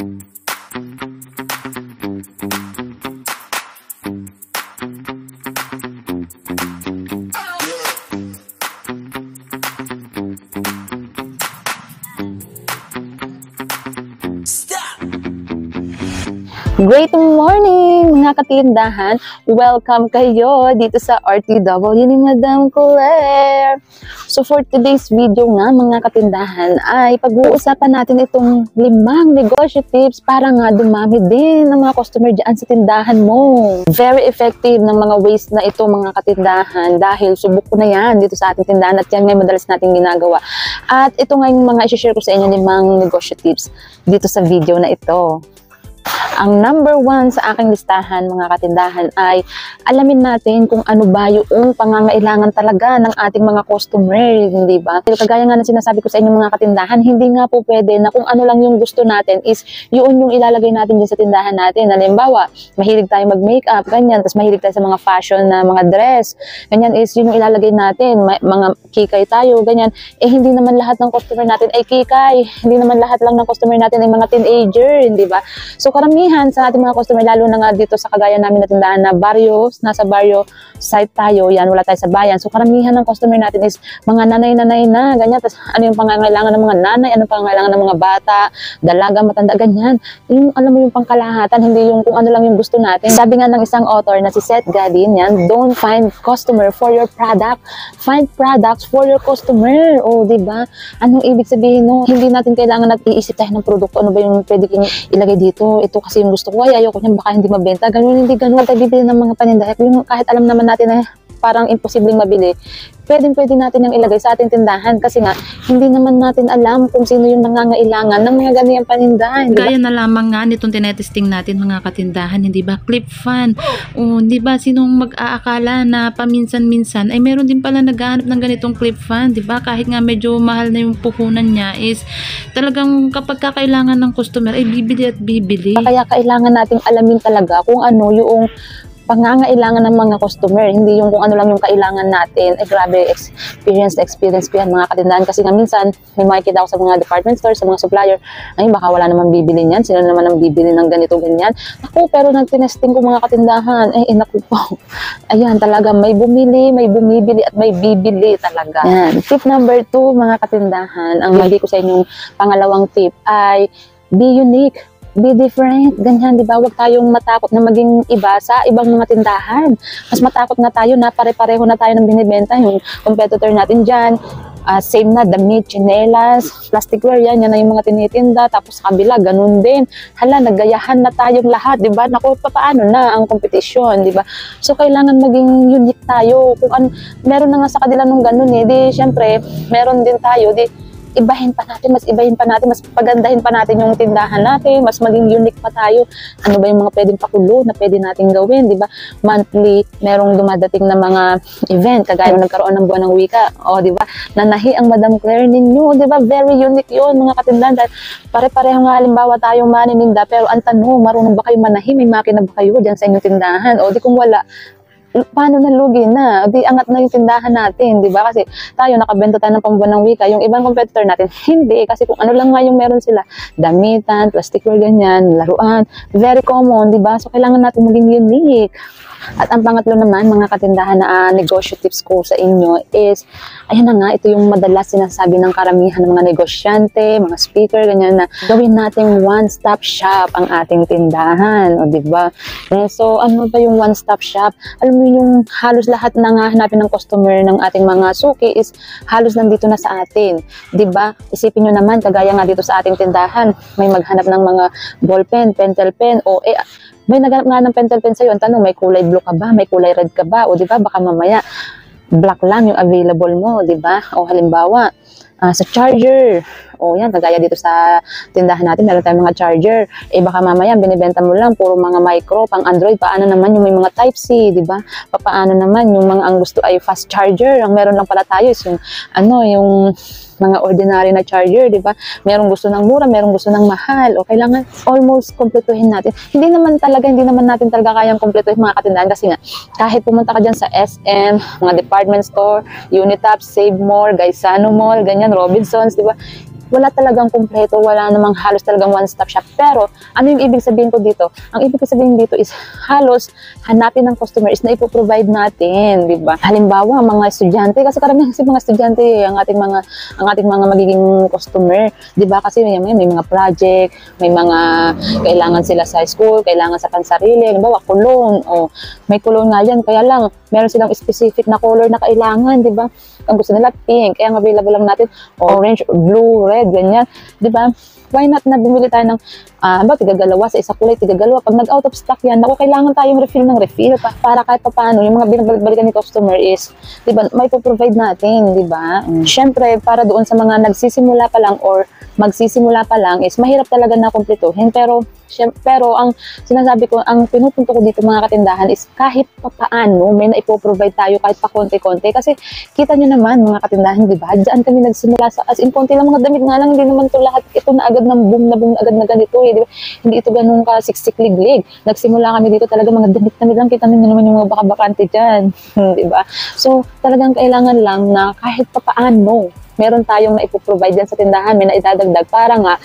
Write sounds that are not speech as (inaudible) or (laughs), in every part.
Great morning mga katindahan! Welcome kayo dito sa RTW ni Madam Claire! So for today's video nga mga katindahan ay pag-uusapan natin itong limang negosyo tips para nga dumami din ang mga customer dyan sa tindahan mo. Very effective ng mga ways na ito mga katindahan dahil subok ko na yan dito sa ating tindahan at yan ngay madalas nating ginagawa. At ito nga mga isi-share ko sa inyo limang negosyo tips dito sa video na ito. Ang number one sa aking listahan mga katindahan ay alamin natin kung ano ba yung pangangailangan talaga ng ating mga customer, hindi ba? Kagaya nga na sinasabi ko sa inyo mga katindahan, hindi nga po pwede na kung ano lang yung gusto natin is yun yung ilalagay natin dyan sa tindahan natin. Halimbawa, mahilig tayo mag-makeup, ganyan, tapos mahilig tayo sa mga fashion na mga dress, ganyan is yun yung ilalagay natin, mga kikay tayo, ganyan. Eh hindi naman lahat ng customer natin ay kikay, hindi naman lahat lang ng customer natin ay mga teenager, hindi ba? So karamihan karamihan sa ating mga customer, lalo na nga dito sa kagaya namin na tindahan na baryo, nasa baryo site tayo, yan, wala tayo sa bayan. So karamihan ng customer natin is mga nanay-nanay na, ganyan. Tapos ano yung pangangailangan ng mga nanay, ano pangangailangan ng mga bata, dalaga, matanda, ganyan. Yung alam mo yung pangkalahatan, hindi yung kung ano lang yung gusto natin. Sabi nga ng isang author na si Seth Godin, yan, don't find customer for your product, find products for your customer. O, di ba? Anong ibig sabihin no? Hindi natin kailangan at iisip tayo ng produkto, ano ba yung pwede ilagay dito, ito kasi yung gusto ko, ay ayoko niyan, baka hindi mabenta. Ganun, hindi ganun. Tayo bibili ng mga paninda. Yung kahit alam naman natin na parang imposibleng mabili, pwedeng pwede natin yung ilagay sa ating tindahan kasi nga hindi naman natin alam kung sino yung nangangailangan ng mga ganiyang panindahan. Gaya na lamang nga nitong tinetesting natin mga katindahan, hindi ba? Clip fan. O, hindi ba? Sinong mag-aakala na paminsan-minsan ay meron din pala naghahanap ng ganitong clip fan, di ba? Kahit nga medyo mahal na yung puhunan niya is talagang kapag kakailangan ng customer ay bibili at bibili. Kaya kailangan nating alamin talaga kung ano yung pangangailangan ng mga customer, hindi yung kung ano lang yung kailangan natin. Eh, grabe, experience na experience ko yan mga katindahan. Kasi nga minsan, may makikita ako sa mga department stores, sa mga supplier, ay baka wala naman bibili niyan, sino naman ang bibili ng ganito, ganyan. Ako, pero nagtinesting ko mga katindahan, eh, eh naku po. Ayan, talaga, may bumili, may bumibili, at may bibili talaga. Yan. Tip number two, mga katindahan, ang magi ko sa inyong pangalawang tip ay be unique be different, ganyan, di ba? Huwag tayong matakot na maging iba sa ibang mga tindahan. Mas matakot na tayo na pare-pareho na tayo ng binibenta. Yung competitor natin dyan, uh, same na, damit, chinelas, plasticware, yan, yan na yung mga tinitinda. Tapos sa kabila, ganun din. Hala, nagayahan na tayong lahat, di ba? Naku, paano na ang competition, di ba? So, kailangan maging unique tayo. Kung an, meron na nga sa kanila nung ganun eh, di, syempre, meron din tayo, di, ibahin pa natin, mas ibahin pa natin, mas pagandahin pa natin yung tindahan natin, mas maging unique pa tayo. Ano ba yung mga pwedeng pakulo na pwede natin gawin, di ba? Monthly, merong dumadating na mga event, kagaya ng nagkaroon ng buwan ng wika, o di ba? Nanahi ang Madam Claire ninyo, di ba? Very unique yun, mga katindahan. Dahil pare-pareho nga halimbawa tayong manininda, pero ang tanong, marunong ba kayo manahi? May makina ba kayo dyan sa inyong tindahan? O di kung wala, paano nalugi na? Di angat na yung tindahan natin, di ba? Kasi tayo nakabenta tayo ng pambuwan ng wika, yung ibang competitor natin, (laughs) hindi. Kasi kung ano lang nga yung meron sila, damitan, plasticware, ganyan, laruan, very common, di ba? So, kailangan natin maging unique. At ang pangatlo naman, mga katindahan na uh, negosyo tips ko sa inyo is, ayan na nga, ito yung madalas sinasabi ng karamihan ng mga negosyante, mga speaker, ganyan na gawin nating one-stop shop ang ating tindahan. O, ba? Eh, so, ano ba yung one-stop shop? Alam mo yung halos lahat na nga hanapin ng customer ng ating mga suki is halos nandito na sa atin. Ba? Isipin nyo naman, kagaya nga dito sa ating tindahan, may maghanap ng mga ballpen, pentel pen, o eh, may naganap nga ng pentel pen sa'yo, ang tanong, may kulay blue ka ba? May kulay red ka ba? O di ba, baka mamaya, black lang yung available mo, di ba? O halimbawa, uh, sa charger, o yan, kagaya dito sa tindahan natin, meron tayong mga charger. Eh baka mamaya, binibenta mo lang, puro mga micro, pang Android, paano naman yung may mga Type-C, di ba? Paano naman yung mga ang gusto ay fast charger, ang meron lang pala tayo is yung, ano, yung mga ordinary na charger, di ba? Merong gusto ng mura, merong gusto ng mahal. O kailangan almost kompletuhin natin. Hindi naman talaga, hindi naman natin talaga kayang kompletuhin mga katindahan kasi nga, kahit pumunta ka dyan sa SM, mga department store, Unitap, Save More, Gaisano Mall, ganyan, Robinsons, di ba? Wala talagang kumpleto, wala namang halos talagang one-stop shop. Pero, ano yung ibig sabihin ko dito? Ang ibig sabihin dito is halos hanapin ng customer is na ipoprovide natin, di ba? Halimbawa, mga estudyante, kasi karamihan kasi mga estudyante, ang ating mga, ang ating mga magiging customer, di ba? Kasi may, may, may mga project, may mga kailangan sila sa school, kailangan sa pansarili, halimbawa, kulon, o may kulon nga yan, kaya lang, meron silang specific na color na kailangan, di ba? Ang gusto nila pink, kaya ang available lang natin orange, blue, red, ganyan, di ba? Why not na bumili tayo ng, ah, ba, tigagalawa sa isa kulay, tigagalawa. Pag nag-out of stock yan, naku, kailangan tayong refill ng refill pa, para kahit pa paano, yung mga binabalikan ni customer is, di ba, may provide natin, di ba? Mm. Siyempre, para doon sa mga nagsisimula pa lang or magsisimula pa lang is mahirap talaga na kumpletuhin pero pero ang sinasabi ko ang pinupunto ko dito mga katindahan is kahit papaano may naipo-provide tayo kahit pa konti-konti. Kasi kita nyo naman mga katindahan di ba? Diyan kami nagsimula sa as in konti lang mga damit. Nga lang hindi naman to lahat. Ito na agad ng boom na boom agad na ganito eh, di ba? Hindi ito ganun ka siksik liglig. Nagsimula kami dito talaga mga damit damit lang kita nyo naman yung mga baka-bakante dyan (laughs) di ba? So talagang kailangan lang na kahit papaano meron tayong na ipoprovide dyan sa tindahan, may naidadagdag para nga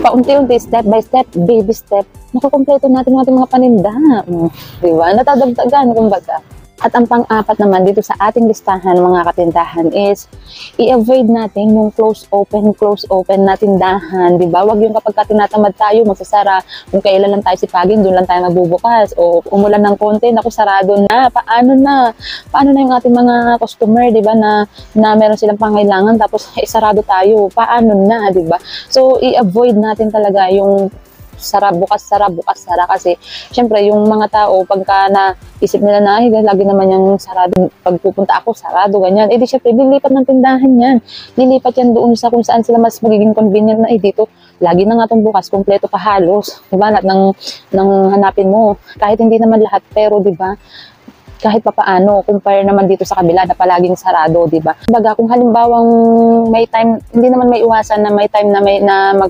paunti-unti, step by step, baby step, nakukompleto natin ang ating mga paninda. Mm, Di ba? Natadagdagan, kumbaga. At ang pang-apat naman dito sa ating listahan mga katindahan is i-avoid natin yung close open, close open na tindahan, di ba? Wag yung kapag ka tinatamad tayo, magsasara, kung kailan lang tayo sipagin, doon lang tayo magbubukas, o umulan ng konti, naku, sarado na, paano na? Paano na yung ating mga customer, di ba, na, na meron silang pangailangan, tapos (laughs) eh, sarado tayo, paano na, di ba? So, i-avoid natin talaga yung sara, bukas, sara, bukas, sara. Kasi, syempre, yung mga tao, pagka na isip nila na, ay, lagi naman yung sarado. Pag pupunta ako, sarado, ganyan. Eh, di syempre, lilipat ng tindahan yan. Lilipat yan doon sa kung saan sila mas magiging convenient na, eh, dito, lagi na nga itong bukas, kompleto pa halos. Diba? Lahat ng, ng hanapin mo. Kahit hindi naman lahat, pero, diba, kahit papaano, compare naman dito sa kabila na palaging sarado, di ba? Baga, kung halimbawang may time, hindi naman may iwasan na may time na may, na mag,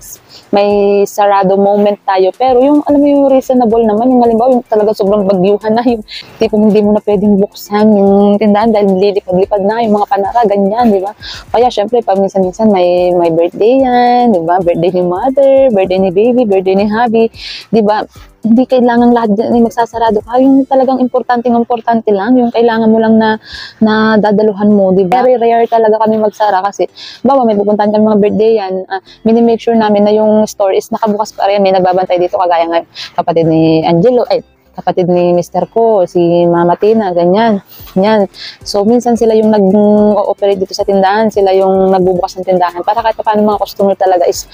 may sarado moment tayo, pero yung, alam mo yung reasonable naman, yung halimbawa, yung talaga sobrang bagyuhan na, yung tipong hindi mo na pwedeng buksan yung tindahan dahil lilipad-lipad na, yung mga panara, ganyan, di ba? Kaya, syempre, pag minsan-minsan may, may birthday yan, di ba? Birthday ni mother, birthday ni baby, birthday ni hubby, di ba? Hindi kailangan lahat ay magsasarado ka. Yung talagang importanteng importante lang, yung kailangan mo lang na, na dadaluhan mo, di ba? Very rare talaga kami magsara kasi, bawa may pupuntahan kami mga birthday yan, uh, mini-make sure namin na yung store is nakabukas pa rin, may nagbabantay dito kagaya ng kapatid ni Angelo, ay, kapatid ni Mr. ko, si Mama Tina, ganyan. Ganyan. So, minsan sila yung nag-ooperate dito sa tindahan, sila yung nagbubukas ng tindahan para kahit paano mga customer talaga is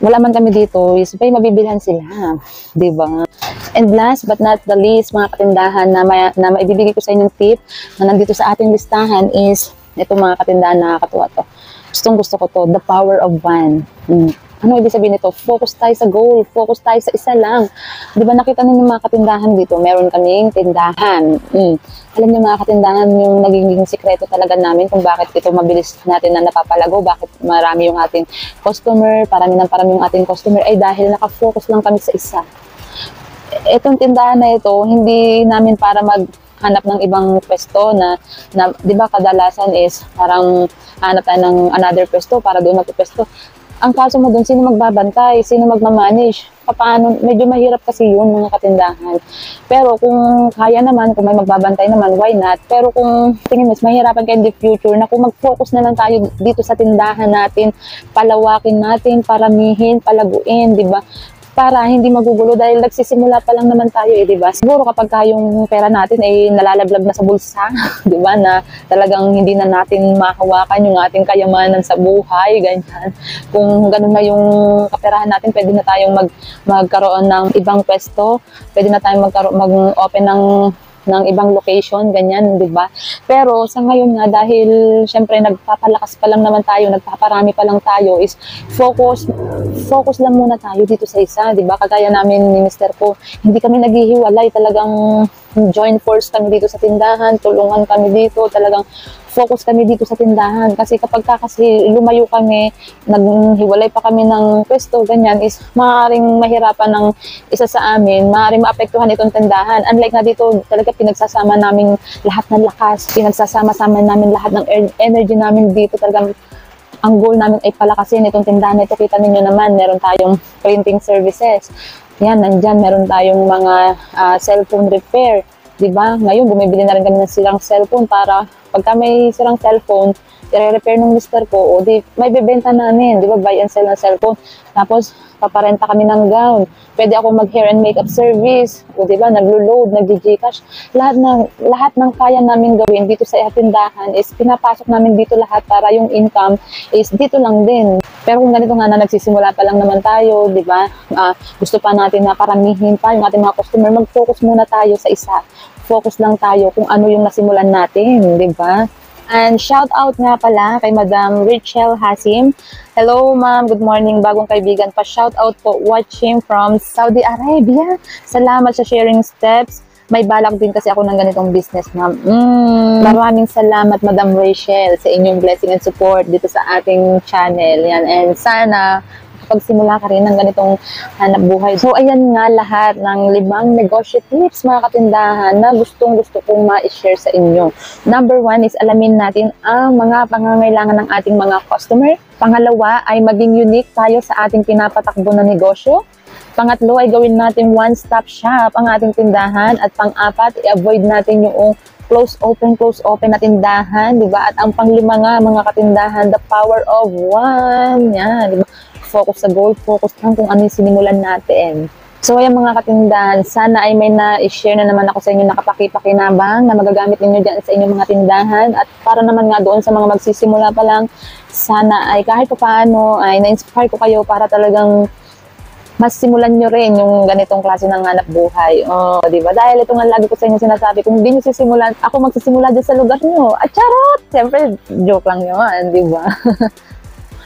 wala man kami dito, is mabibilhan sila. Di ba? And last but not the least, mga katindahan na, may, na maibibigay ko sa inyong tip na nandito sa ating listahan is, ito mga katindahan na nakakatuwa to. Gustong gusto ko to, the power of one. Mm. Ano ibig sabihin nito? Focus tayo sa goal. Focus tayo sa isa lang. Di ba nakita ninyo mga katindahan dito? Meron kaming tindahan. Mm. Alam niyo mga katindahan yung naging sikreto talaga namin kung bakit ito mabilis natin na napapalago, bakit marami yung ating customer, parami ng parami yung ating customer, ay dahil nakafocus lang kami sa isa. Itong tindahan na ito, hindi namin para mag hanap ng ibang pwesto na, na 'di ba kadalasan is parang hanap tayo ng another pwesto para doon magpwesto ang kaso mo doon, sino magbabantay, sino magmamanage, paano, medyo mahirap kasi yun mga katindahan. Pero kung kaya naman, kung may magbabantay naman, why not? Pero kung tingin mo, mahirapan kayo in the future na kung mag-focus na lang tayo dito sa tindahan natin, palawakin natin, paramihin, palaguin, di ba? Para hindi magugulo dahil nagsisimula pa lang naman tayo eh, 'di ba? Siguro kapag ka yung pera natin ay nalalaglag na sa bulsa, (laughs) 'di ba? Na talagang hindi na natin mahawakan yung ating kayamanan sa buhay, ganyan. Kung ganun na yung kaperahan natin, pwede na tayong mag magkaroon ng ibang pwesto, pwede na tayong magkaroon mag-open ng ng ibang location, ganyan, di ba? Pero sa ngayon nga, dahil syempre nagpapalakas pa lang naman tayo, nagpaparami pa lang tayo, is focus, focus lang muna tayo dito sa isa, di ba? Kagaya namin ni Mr. ko, hindi kami naghihiwalay, talagang join force kami dito sa tindahan, tulungan kami dito, talagang focus kami dito sa tindahan. Kasi kapag ka kasi lumayo kami, naghiwalay pa kami ng pwesto, ganyan, is maaaring mahirapan ng isa sa amin, maaaring maapektuhan itong tindahan. Unlike na dito, talaga pinagsasama namin lahat ng lakas, pinagsasama-sama namin lahat ng energy namin dito, talagang ang goal namin ay palakasin itong tindahan na ito. Kita ninyo naman, meron tayong printing services. Yan, nandyan, meron tayong mga ah, cellphone repair. ba? Ngayon, bumibili na rin kami ng silang cellphone para pagka may silang cellphone, i-repair ng mister ko, o di, may bebenta namin, di ba? Buy and sell ng cellphone. Tapos, paparenta kami ng gown. Pwede ako mag-hair and makeup service. O di ba? Naglo-load, nag-gcash. Lahat ng, lahat ng kaya namin gawin dito sa tindahan is pinapasok namin dito lahat para yung income is dito lang din. Pero kung ganito nga na nagsisimula pa lang naman tayo, di ba? Ah, gusto pa natin na paramihin pa yung ating mga customer, mag-focus muna tayo sa isa. Focus lang tayo kung ano yung nasimulan natin, di ba? And shout out nga pala kay Madam Rachel Hasim. Hello ma'am, good morning. Bagong kaibigan pa. Shout out po watching from Saudi Arabia. Salamat sa sharing steps. May balak din kasi ako ng ganitong business, ma'am. Mm, maraming salamat, Madam Rachel, sa inyong blessing and support dito sa ating channel. Yan. And sana pagsimula ka rin ng ganitong hanap buhay. So, ayan nga lahat ng limang negosyo tips, mga katindahan, na gustong gusto kong ma-share sa inyo. Number one is alamin natin ang mga pangangailangan ng ating mga customer. Pangalawa ay maging unique tayo sa ating pinapatakbo na negosyo. Pangatlo ay gawin natin one-stop shop ang ating tindahan. At pang-apat, i-avoid natin yung close open, close open na tindahan, di ba? At ang panglima nga, mga katindahan, the power of one. Yan, di ba? Focus sa goal, focus lang kung ano yung sinimulan natin. So, ayan mga katindahan, sana ay may na-share na naman ako sa inyo nakapakipakinabang na magagamit ninyo dyan sa inyong mga tindahan. At para naman nga doon sa mga magsisimula pa lang, sana ay kahit pa paano ay na-inspire ko kayo para talagang mas simulan nyo rin yung ganitong klase ng hanap buhay. Oh, di ba? Dahil ito nga lagi ko sa inyo sinasabi, kung hindi nyo sisimulan, ako magsisimula dyan sa lugar nyo. At charot! Siyempre, joke lang yun, di ba? (laughs)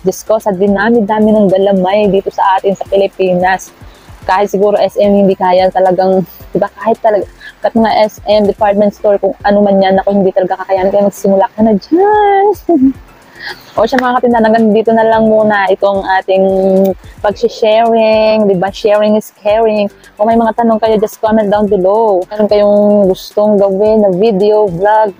Diyos ko, sa dinami-dami ng galamay dito sa atin sa Pilipinas. Kahit siguro SM hindi kaya talagang, di ba, kahit talaga, kahit mga SM, department store, kung ano man yan, ako hindi talaga kakayanin, kaya magsimula ka na dyan. (laughs) o siya mga katindahan, hanggang dito na lang muna itong ating pag-sharing, di ba? Sharing is caring. Kung may mga tanong kayo, just comment down below. Meron kayong gustong gawin na video, vlog,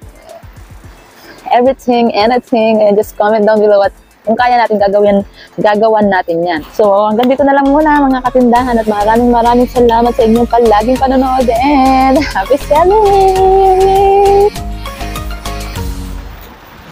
everything, anything, and just comment down below at kung kaya natin gagawin, gagawan natin yan. So, hanggang dito na lang muna mga katindahan at maraming maraming salamat sa inyong palaging panonood and happy selling!